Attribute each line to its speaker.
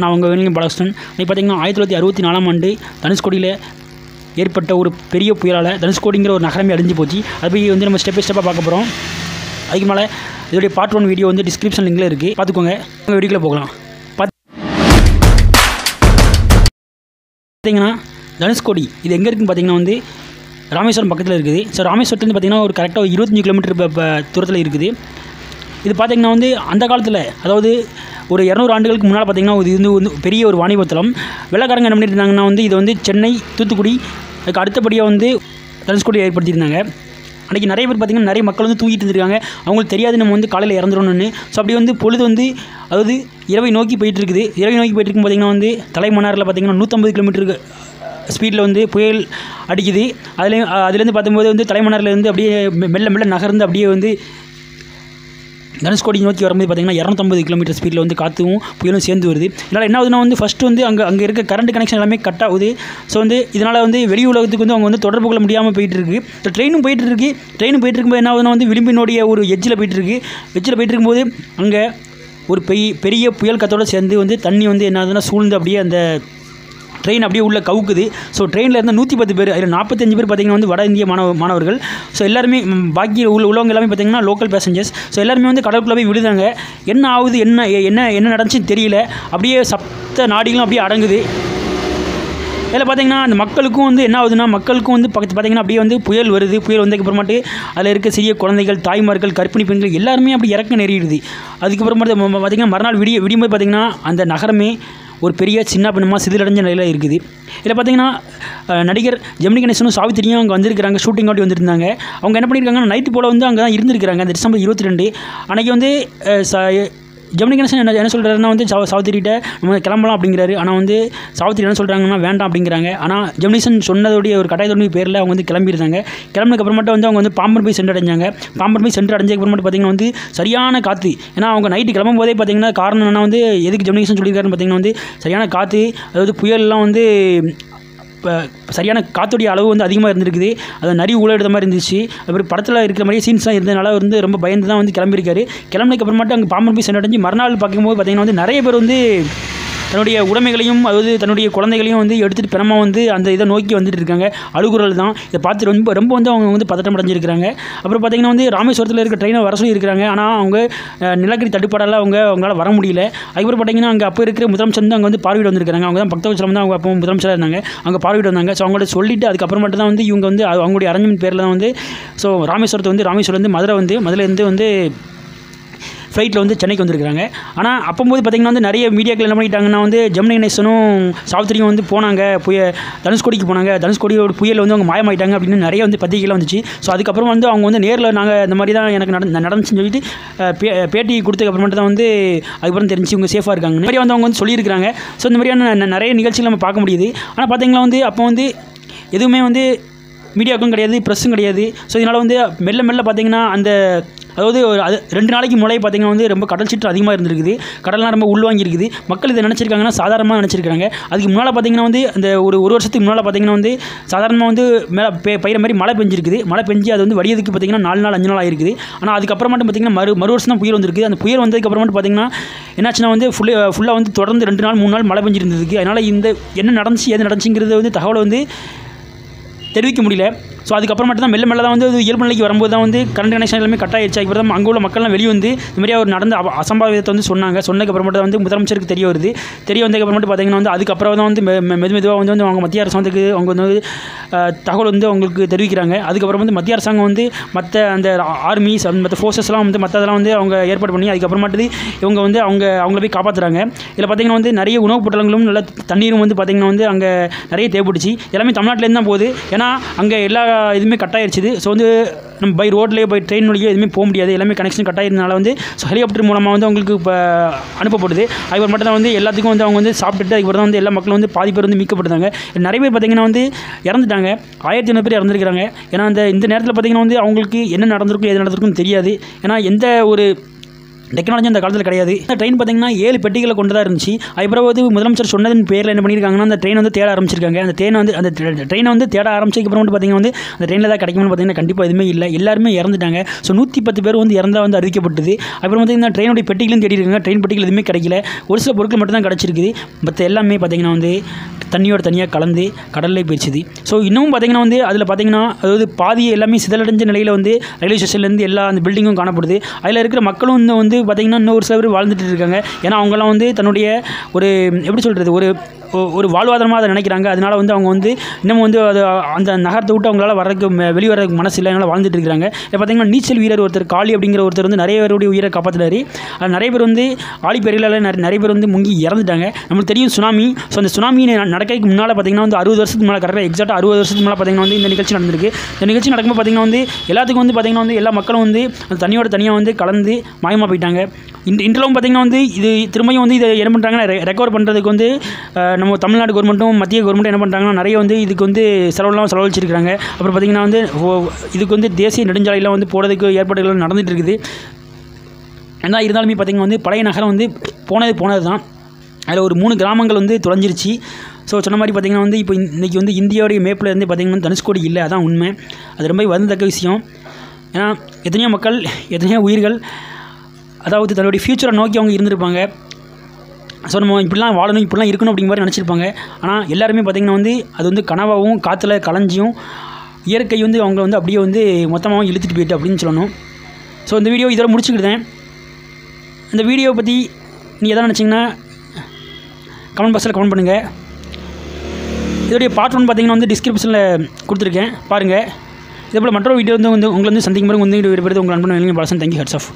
Speaker 1: நான் உங்கள் வேலையும் பாலகிருஷ்ணன் இப்போ பார்த்தீங்கன்னா ஆயிரத்தி தொள்ளாயிரத்தி அறுபத்தி நாலாம் ஆண்டு தனுஷ்கோடியில் ஏற்பட்ட ஒரு பெரிய புயலால் தனுஷ்கோடிங்கிற ஒரு நகரமே அழிஞ்சு போச்சு. அது போய் வந்து நம்ம ஸ்டெப் பை ஸ்டெப்பாக பார்க்க போகிறோம் அதுக்கு மேலே இதோடைய பார்ட் ஒன் வீடியோ வந்து டிஸ்கிரிப்ஷன் லிங்கில் இருக்குது பார்த்துக்கோங்க. உங்கள் வீடியோக்குள்ளே போகலாம். பார்த்தீங்கன்னா தனுஷ்கோடி இது எங்கே இருக்குன்னு பார்த்தீங்கன்னா வந்து ராமேஸ்வரம் பக்கத்தில் இருக்குது. ஸோ ராமேஸ்வரத்துலேருந்து பார்த்தீங்கன்னா ஒரு கரெக்டாக ஒரு இருபத்தஞ்சு கிலோமீட்டர் தூரத்தில் இருக்குது. இது பார்த்திங்கன்னா வந்து அந்த காலத்தில் அதாவது ஒரு இரநூறு ஆண்டுகளுக்கு முன்னால் பார்த்திங்கன்னா இது வந்து வந்து பெரிய ஒரு வாணிபத்தலம் வெள்ளக்காரங்க என்ன பண்ணிட்டு இருந்தாங்கன்னா வந்து இது வந்து சென்னை தூத்துக்குடி அதுக்கு அடுத்தபடியாக வந்து தனுஷ்கோடி ஏற்படுத்தியிருந்தாங்க. அன்றைக்கி நிறைய பேர் பார்த்திங்கன்னா நிறைய மக்கள் வந்து தூங்கிட்டு இருந்திருக்காங்க. அவங்களுக்கு தெரியாது நம்ம வந்து காலையில் இறந்துடணும்னு. ஸோ அப்படி வந்து பொழுது வந்து அதாவது இரவை நோக்கி போயிட்டு இருக்குது இரவை நோக்கி போயிட்டு இருக்கும் பார்த்திங்கன்னா வந்து தலைமன்னாரில் பார்த்திங்கன்னா நூற்றம்பது கிலோமீட்டருக்கு ஸ்பீடில் வந்து புயல் அடிக்குது. அதுலேயும் அதுலேருந்து பார்த்தும்போது வந்து தலைமன்னார்லேருந்து அப்படியே மெல்ல மெல்ல நகர்ந்து அப்படியே வந்து தனுஷ்கோடி நோக்கி வரும்போது பார்த்தீங்கன்னா இரநூத்தம்பது கிலோமீட்டர் ஸ்பீடில் வந்து காற்றும் புயலும் சேர்ந்து வருது. இதனால் என்ன ஆகுதுன்னா வந்து ஃபஸ்ட்டு வந்து அங்கே அங்கே இருக்க கரண்ட் கனெக்ஷன் எல்லாமே கட் ஆகுது. ஸோ வந்து இதனால் வந்து வெளி உலகத்துக்கு வந்து அவங்க வந்து தொடர்பு கொள்ள முடியாமல் போயிட்டுருக்கு. இப்போ ட்ரெயினும் போயிட்டுருக்கு. ட்ரெயினும் போயிட்டு இருக்கும்போது என்ன ஆகுதுன்னா வந்து விளிம்பினுடைய ஒரு எஜ்ஜில் போயிட்டுருக்கு. எஜ்ஜில் போயிட்டு இருக்கும்போது அங்கே ஒரு பெரிய பெரிய புயல் கத்தோடு சேர்ந்து வந்து தண்ணி வந்து என்ன ஆகுதுன்னா சூழ்ந்து அப்படியே அந்த ட்ரெயின் அப்படியே உள்ளே கவுக்குது. ஸோ ட்ரெயினில் இருந்த நூற்றி பத்து பேர் அதில் நாற்பத்தஞ்சு பேர் பார்த்திங்கன்னா வந்து வட இந்திய மாணவ மாணவர்கள். ஸோ எல்லாருமே பாக்கி உள்ள உள்ளவங்க எல்லாமே பார்த்திங்கன்னா லோக்கல் பேசஞ்சர்ஸ் ஸோ எல்லாருமே வந்து கடலுக்குள்ளே போய் விழுதாங்க என்ன ஆகுது என்ன என்ன என்ன நடந்துச்சுன்னு தெரியல. அப்படியே சப்த நாடிகளும் அப்படியே அடங்குது. இதில் பார்த்தீங்கன்னா அந்த மக்களுக்கும் வந்து என்ன ஆகுதுன்னா மக்களுக்கும் வந்து பக்கத்து பார்த்திங்கன்னா அப்படியே வந்து புயல் வருது. புயல் வந்ததுக்கப்புறமாட்டு அதில் இருக்க சிறிய குழந்தைகள் தாய்மார்கள் கர்ப்பிணி பெண்கள் எல்லாருமே அப்படி இறக்க நேரிடுது அதுக்கப்புறமா பார்த்திங்கன்னா பார்த்தீங்கன்னா மறுநாள் விடிய விடியும்போது பார்த்திங்கன்னா அந்த நகரமே ஒரு பெரிய சின்ன பின்னமாக சிதிலடைஞ்ச நிலையில் இருக்குது. இதில் பார்த்தீங்கன்னா நடிகர் ஜெமினி கணேசனும் சாவித்திரியும் அங்கே வந்திருக்கிறாங்க ஷூட்டிங் ஆட்டி வந்திருந்தாங்க. அவங்க என்ன பண்ணியிருக்காங்கன்னா நைட்டு போல் வந்து அங்கே தான் இருந்திருக்கிறாங்க அந்த டிசம்பர் இருபத்தி ரெண்டு. அன்றைக்கி வந்து ஜெமினி கணேசன் என்ன என்ன சொல்கிறாருன்னா வந்து சவுத்திரிகிட்ட நம்ம கிளம்பலாம் அப்படிங்கிறாரு. ஆனால் வந்து சவுத்திரி என்ன சொல்கிறாங்கன்னா வேண்டாம் அப்படிங்கிறாங்க. ஆனால் ஜெமினிசன் சொன்னதோடைய ஒரு கட்டாயத்தோடைய பேரில் அவங்க வந்து கிளம்பியிருந்தாங்க. கிளம்புனதுக்கு அப்புறமேட்டு வந்து அவங்க வந்து பாம்பன் போய் சென்றடைஞ்சாங்க. பாம்பன் போய் சென்று அடைஞ்சதுக்கு அப்புறமேட்டு பார்த்தீங்கன்னா வந்து சரியான காற்று ஏன்னா அவங்க நைட்டு கிளம்பும் போதே பார்த்தீங்கன்னா காரணம் என்ன வந்து எதுக்கு ஜெமினிகேஷன் சொல்லியிருக்காருன்னு பார்த்தீங்கன்னா வந்து சரியான காற்று அதாவது புயல்லாம் வந்து இப்போ சரியான காற்றுடைய அளவு வந்து அதிகமாக இருந்திருக்குது. அது நரி ஊழ எடுத்த மாதிரி இருந்துச்சு. அப்புறம் படத்தில் இருக்கிற மாதிரியே சீன்ஸ்லாம் இருந்ததுனால வந்து ரொம்ப பயந்து தான் வந்து கிளம்பியிருக்காரு. கிளம்பினதுக்கு அப்புறமாட்டு அங்கே பாம்பன் போய் சென்றடைஞ்சு மறுநாள் பார்க்கும்போது பார்த்தீங்கன்னா வந்து நிறைய பேர் வந்து தன்னுடைய உடைமைகளையும் அதாவது தன்னுடைய குழந்தைகளையும் வந்து எடுத்துகிட்டு பிறமா வந்து அந்த இதை நோக்கி வந்துட்டு இருக்காங்க. அழுகுறல் தான். இதை பார்த்து ரொம்ப ரொம்ப வந்து அவங்க வந்து பதட்டம் அடைஞ்சிருக்காங்க அப்புறம் பார்த்தீங்கன்னா வந்து ராமேஸ்வரத்தில் இருக்க ட்ரெயினை வர சொல்லி ஆனால் அவங்க நிலக்கரி தட்டுப்பாடால் அவங்க அவங்களால வர முடியல. அதுக்கப்புறம் பார்த்தீங்கன்னா அங்கே அப்போ இருக்கிற முதலமைச்சர் வந்து அங்கே வந்து பார்வையிட வந்திருக்காங்க அவங்க தான் பக்தவச்சலம் தான் அவங்க அப்போ முதலமைச்சராக இருந்தாங்க. அங்கே பார்வையிட வந்தாங்க. ஸோ அவங்கள்ட்ட சொல்லிட்டு அதுக்கப்புறமேட்டு தான் வந்து இவங்க வந்து அவங்களுடைய அரேஞ்ச்மெண்ட் பேரில் தான் வந்து ஸோ ராமேஸ்வரத்தை வந்து ராமேஸ்வரம் வந்து மதுரை வந்து மதுரையிலேருந்து வந்து ஃப்ளைட்டில் வந்து சென்னைக்கு வந்திருக்காங்க ஆனால் அப்போது பார்த்திங்கன்னா வந்து நிறைய மீடியாக்கள் என்ன பண்ணிட்டாங்கன்னா வந்து ஜெமினி கணேசனும் சாவித்திரியும் வந்து போனாங்க. புய தனுஷ்கோடிக்கு போனாங்க. தனுஷ்கோடியோட புயல் வந்து அவங்க மாயமாயிட்டாங்க அப்படின்னு நிறைய வந்து பத்திரிகைலாம் வந்துச்சு. ஸோ அதுக்கப்புறம் வந்து அவங்க வந்து நேரில் நாங்கள் இந்த மாதிரி தான் எனக்கு நட நடந்துச்சுன்னு சொல்லிட்டு பே பேட்டி கொடுத்ததுக்கு அப்புறமேட்டு தான் வந்து அதுக்கப்புறம் தெரிஞ்சு இவங்க சேஃபாக இருக்காங்க. இந்த மாதிரி வந்து அவங்க வந்து சொல்லியிருக்காங்க ஸோ இந்த மாதிரியான ந- நிறைய நிகழ்ச்சிகள் நம்ம பார்க்க முடியுது. ஆனால் பார்த்தீங்கன்னா வந்து அப்போ வந்து எதுவுமே வந்து மீடியாவுக்கும் கிடையாது ப்ரெஸ்ஸும் கிடையாது. ஸோ இதனால் வந்து மெல்ல மெல்ல பார்த்தீங்கன்னா அந்த அதாவது ஒரு அது ரெண்டு நாளைக்கு முன்னாடி பார்த்திங்கன்னா வந்து ரொம்ப கடல் சீற்று அதிகமாக இருந்திருக்குது. கடல்லாம் ரொம்ப உள்வாங்கியிருக்குது மக்கள் இதை நினச்சிருக்காங்கன்னா சாதாரணமாக நினச்சிருக்காங்க. அதுக்கு முன்னால் பார்த்தீங்கன்னா வந்து அந்த ஒரு ஒரு வருஷத்துக்கு முன்னால் பார்த்தீங்கன்னா வந்து சாதாரணமாக வந்து மேலே பெ மாதிரி மழை பெஞ்சிருக்குது. மழை பெஞ்சு அது வந்து வடியதுக்கு பார்த்தீங்கன்னா நாலு நாள் அஞ்சு நாள் ஆயிருக்குது. ஆனால் அதுக்கப்புறம் மட்டும் பார்த்தீங்கன்னா மறு மறு வருஷம் தான் புயல் வந்திருக்கு அந்த புயல் வந்ததுக்கு மட்டும் பார்த்திங்கன்னா என்னாச்சுன்னா வந்து ஃபுல்லு ஃபுல்லாக வந்து தொடர்ந்து ரெண்டு நாள் மூணு நாள் மழை பெஞ்சிருந்ததுக்கு அதனால் இந்த என்ன நடந்துச்சு எது நடந்துச்சுங்கிறது வந்து தகவலை வந்து தெரிவிக்க முடியல. ஸோ அதுக்கப்புறம் மட்டும் தான் மெல்ல மெல்ல தான் வந்து இயல்பு நிலைக்கு வரும்போது தான் வந்து கரண்ட் கனெக்ஷன் எல்லாமே கட் ஆயிடுச்சு. அதுக்கப்புறம் தான் அங்கே உள்ள மக்கள்லாம் வெளியே வந்து இந்த அவர் ஒரு நடந்த அசம்பாவிதத்தை வந்து சொன்னாங்க. சொன்னதுக்கு மட்டும் தான் வந்து முதலமைச்சருக்கு தெரிய வருது. தெரிய வந்ததுக்கப்புறம் மட்டும் பார்த்தீங்கன்னா வந்து அதுக்கப்புறம் தான் வந்து மெ- மெது மெதுவாக வந்து வந்து அவங்க மத்திய அரசாங்கத்துக்கு அவங்க வந்து தகவல் வந்து அவங்களுக்கு தெரிவிக்கிறாங்க. அதுக்கப்புறம் வந்து மத்திய அரசாங்கம் வந்து மற்ற அந்த ஆர்மிஸ் மற்ற ஃபோர்ஸஸ்லாம் வந்து மற்றதெல்லாம் வந்து அவங்க ஏற்பாடு பண்ணி அதுக்கப்புறமாட்டு இவங்க வந்து அவங்க அவங்கள போய் காப்பாற்றுறாங்க இதில் பார்த்தீங்கன்னா வந்து நிறைய உணவுப் பொட்டலங்களும் நல்ல தண்ணீரும் வந்து பார்த்திங்கன்னா வந்து அங்கே நிறைய தேவைப்பட்டுச்சு எல்லாமே தமிழ்நாட்டிலேருந்து தான் போகுது. ஏன்னா அங்கே எல்லா இதுவுமே கட் ஸோ வந்து நம்ம பை ரோட்லேயே பை ட்ரெயின் வழியோ எதுவுமே போக முடியாது. எல்லாமே கனெக்ஷன் கட் வந்து ஸோ ஹெலிகாப்டர் மூலமாக வந்து அவங்களுக்கு இப்போ அனுப்பப்படுது. அதுக்கு மட்டும் தான் வந்து எல்லாத்துக்கும் வந்து அவங்க வந்து சாப்பிட்டுட்டு அதுக்கு தான் வந்து எல்லா மக்களும் வந்து பாதி பேர் வந்து மீட்கப்பட்டாங்க நிறைய பேர் பார்த்திங்கன்னா வந்து இறந்துட்டாங்க. ஆயிரத்தி ஐநூறு பேர் இறந்துருக்காங்க ஏன்னா அந்த இந்த நேரத்தில் பார்த்தீங்கன்னா வந்து அவங்களுக்கு என்ன நடந்திருக்கும் எது நடந்திருக்குன்னு தெரியாது. ஏன்னா எந்த ஒரு டெக்னாலஜி அந்த காலத்தில் கிடையாது. இந்த ட்ரெயின் பார்த்தீங்கன்னா ஏழு பெட்டிகளை கொண்டு தான் இருந்துச்சு. அதுக்கப்புறம் வந்து முதலமைச்சர் சொன்னதன் பேரில் என்ன பண்ணியிருக்காங்கன்னா அந்த ட்ரெயின் வந்து தேட ஆரம்பிச்சிருக்காங்க. அந்த ட்ரெயின் வந்து அந்த ட்ரெயினை வந்து தேட ஆரம்பிச்சதுக்கப்புறம் வந்து பார்த்தீங்கன்னா வந்து அந்த ட்ரெயினில் தான் கிடைக்கும்னு பார்த்தீங்கன்னா கண்டிப்பாக எதுவுமே இல்லை. எல்லாருமே இறந்துட்டாங்க. ஸோ நூற்றி பத்து பேர் வந்து இறந்தால் வந்து அறிவிக்கப்பட்டது. அப்புறம் வந்து இந்த ட்ரெயினுடைய பெட்டிகளும் தேடி இருக்காங்க ட்ரெயின் பெட்டிகள் எதுவுமே கிடைக்கல. ஒரு சில பொருட்கள் மட்டும் தான் கிடச்சிருக்குது. மற்ற எல்லாமே பார்த்தீங்கன்னா வந்து தண்ணியோட தனியாக கலந்து கடலில் போயிடுச்சுது ஸோ இன்னமும் பார்த்தீங்கன்னா வந்து அதில் பார்த்தீங்கன்னா அதாவது பாதி எல்லாமே சிதலடைஞ்ச நிலையில் வந்து ரயில்வே ஸ்டேஷன்லேருந்து எல்லா அந்த பில்டிங்கும் காணப்படுது. அதில் இருக்கிற மக்களும் இன்னும் வந்து பார்த்திங்கன்னா இன்னும் ஒரு சில பேர் வாழ்ந்துட்டு இருக்காங்க. ஏன்னா அவங்களாம் வந்து தன்னுடைய ஒரு எப்படி சொல்கிறது ஒரு ஒரு வாழ்வாதாரமாக அதை நினைக்கிறாங்க. அதனால வந்து அவங்க வந்து இன்னமும் வந்து அது அந்த நகரத்தை விட்டு அவங்களால வரதுக்கு வெளிவரதுக்கு மனசு இல்லை. அதனால் வாழ்ந்துட்டு இருக்கிறாங்க இப்போ பார்த்தீங்கன்னா நீச்சல் வீரர் ஒருத்தர் காளி அப்படிங்கிற ஒருத்தர் வந்து நிறைய பேருடைய உயிரை காப்பாற்றினார் நிறைய பேர் வந்து ஆழிப்பெருகளால் நிறைய நிறைய பேர் வந்து முங்கி இறந்துட்டாங்க. நம்மளுக்கு தெரியும் சுனாமி. ஸோ அந்த சுனாமி நடக்கிறதுக்கு முன்னால் பார்த்தீங்கன்னா வந்து அறுபது வருஷத்துக்கு மேலே கரெக்டாக எக்ஸாக்ட் அறுபது வருஷத்துக்கு மேலே பார்த்தீங்கன்னா வந்து இந்த நிகழ்ச்சி நடந்திருக்கு. இந்த நிகழ்ச்சி நடக்கும்போது பார்த்தீங்கன்னா வந்து எல்லாத்துக்கும் வந்து பார்த்தீங்கன்னா வந்து எல்லா மக்களும் வந்து அந்த தண்ணியோட தனியாக வந்து கலந்து மாயமாக போயிட்டாங்க. இந்த இன்றளவும் பார்த்திங்கன்னா வந்து இது திரும்பியும் வந்து இதை என்ன பண்ணுறாங்கன்னா ரெக்கவர் பண்ணுறதுக்கு வந்து நம்ம தமிழ்நாடு கவர்மெண்ட்டும் மத்திய கவர்மெண்ட்டும் என்ன பண்ணுறாங்கன்னா நிறைய வந்து இதுக்கு வந்து செலவுலாம் செலவழிச்சிருக்காங்க அப்புறம் பார்த்தீங்கன்னா வந்து இதுக்கு வந்து தேசிய நெடுஞ்சாலையில் வந்து போகிறதுக்கு ஏற்பாடுகள் நடந்துகிட்டு இருக்குது. என்ன இருந்தாலுமே பார்த்திங்கன்னா வந்து பழைய நகரம் வந்து போனது போனது தான் அதில் ஒரு மூணு கிராமங்கள் வந்து தொலைஞ்சிருச்சு. ஸோ சொன்ன மாதிரி பார்த்தீங்கன்னா வந்து இப்போ இன்றைக்கி வந்து இந்தியாவுடைய மேப்பில் இருந்து பார்த்திங்கன்னா தனுஷ்கோடி இல்லை அதான் உண்மை. அது ரொம்ப வருந்தத்தக்க விஷயம். ஏன்னா எத்தனையோ மக்கள் எத்தனையோ உயிர்கள் அதாவது தன்னுடைய ஃப்யூச்சரை நோக்கி அவங்க இருந்திருப்பாங்க. ஸோ நம்ம இப்படிலாம் வாழணும் இப்படிலாம் இருக்கணும் அப்படிங்கிற மாதிரி நினச்சிருப்பாங்க. ஆனால் எல்லாருமே பார்த்திங்கன்னா வந்து அது வந்து கனவாகவும் காற்றுல களைஞ்சியும் இயற்கை வந்து அவங்க வந்து அப்படியே வந்து மொத்தமாகவும் இழுத்துட்டு போயிட்டு அப்படின்னு சொல்லணும். ஸோ இந்த வீடியோ இதோட முடிச்சுக்கிட்டேன் இந்த வீடியோவை பற்றி நீங்கள் எதாவது நினச்சிங்கன்னா கமெண்ட் பாக்ஸில் கமெண்ட் பண்ணுங்கள் இதோடைய பார்ட் ஒன் பார்த்தீங்கன்னா வந்து டிஸ்கிரிப்ஷனில் கொடுத்துருக்கேன். பாருங்கள் இதே போல் மற்றொரு வீடியோ வந்து வந்து உங்களை வந்து சந்திக்கும் போது வந்து வீடியோ உங்கள் அன்பன் Balasan. Thank you hats off